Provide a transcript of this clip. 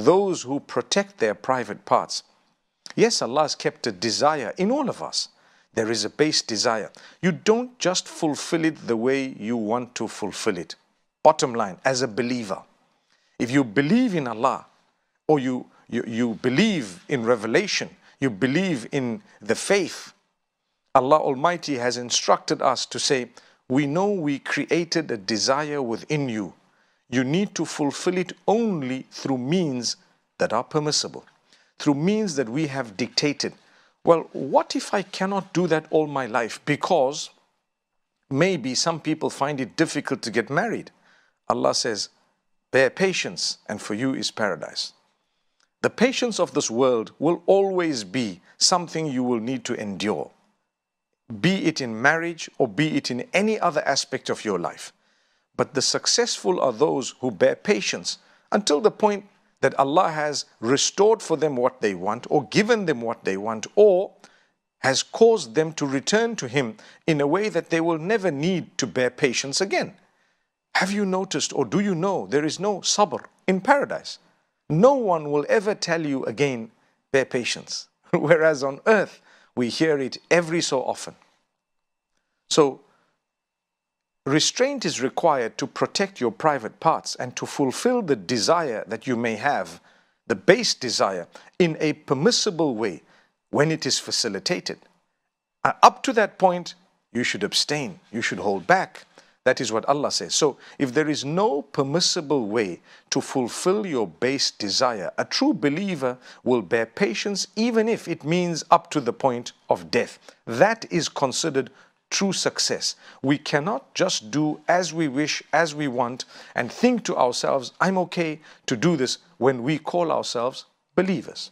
those who protect their private parts. Yes, Allah has kept a desire in all of us. There is a base desire. You don't just fulfill it the way you want to fulfill it. Bottom line, as a believer, if you believe in Allah or you, you, you believe in revelation, you believe in the faith, Allah Almighty has instructed us to say, we know we created a desire within you. You need to fulfill it only through means that are permissible, through means that we have dictated. Well, what if I cannot do that all my life? Because maybe some people find it difficult to get married. Allah says, bear patience, and for you is paradise. The patience of this world will always be something you will need to endure be it in marriage or be it in any other aspect of your life. But the successful are those who bear patience until the point that Allah has restored for them what they want or given them what they want or has caused them to return to Him in a way that they will never need to bear patience again. Have you noticed or do you know there is no sabr in paradise? No one will ever tell you again, bear patience. Whereas on earth, we hear it every so often. So, restraint is required to protect your private parts and to fulfill the desire that you may have, the base desire, in a permissible way when it is facilitated. Uh, up to that point, you should abstain, you should hold back. That is what Allah says. So, if there is no permissible way to fulfill your base desire, a true believer will bear patience even if it means up to the point of death. That is considered true success. We cannot just do as we wish, as we want, and think to ourselves, I'm okay to do this when we call ourselves believers.